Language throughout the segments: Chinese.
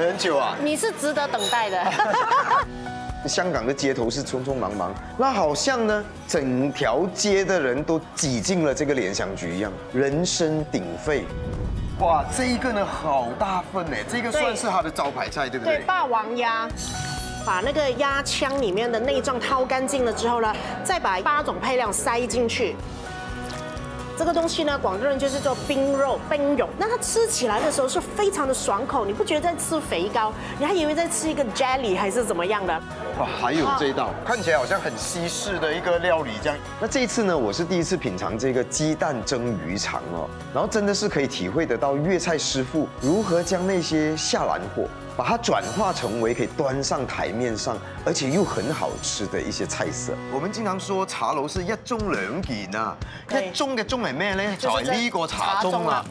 等很久啊。你是值得等待的。香港的街头是匆匆忙忙，那好像呢，整条街的人都挤进了这个联想局一样，人声鼎沸。哇，这一个呢好大份呢，这个算是它的招牌菜，对不对？对，霸王鸭。把那个鸭腔里面的内脏掏干净了之后呢，再把八种配料塞进去。这个东西呢，广州人就是做冰肉、冰肉。那它吃起来的时候是非常的爽口，你不觉得在吃肥膏？你还以为在吃一个 jelly 还是怎么样的？哇，还有这一道，看起来好像很西式的一个料理这样。那这一次呢，我是第一次品尝这个鸡蛋蒸鱼肠哦，然后真的是可以体会得到粤菜师傅如何将那些下蓝货。把它转化成为可以端上台面上，而且又很好吃的一些菜色。我们经常说茶楼是一盅两件啊，一盅嘅盅係咩咧？就係呢個茶盅啦。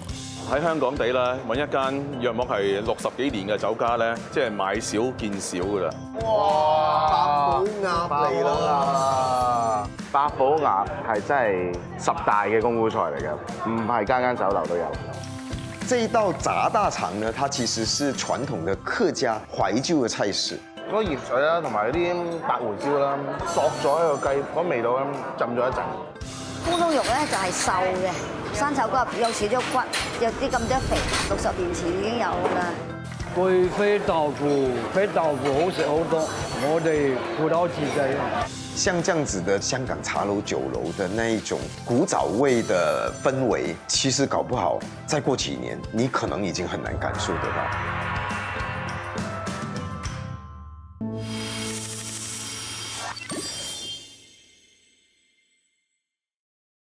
喺香港地啦，揾一間約莫係六十幾年嘅酒家咧，即係買少見少噶啦。哇！八寶鴨嚟啦！八寶鴨係真係十大嘅功夫菜嚟嘅，唔係間間酒樓都有。這一道炸大肠呢，它其实是傳統的客家懷舊嘅菜式。嗰個熱水啦，同埋嗰啲白胡椒啦，索咗一個雞，嗰味道咧浸咗一陣。烏冬肉咧就係瘦嘅，生炒骨有少咗骨，有啲咁多肥。六十年前已經有㗎啦。貴妃豆腐，飛豆腐好食好多，我哋葡萄自製。像这样子的香港茶楼酒楼的那一种古早味的氛围，其实搞不好再过几年，你可能已经很难感受得到。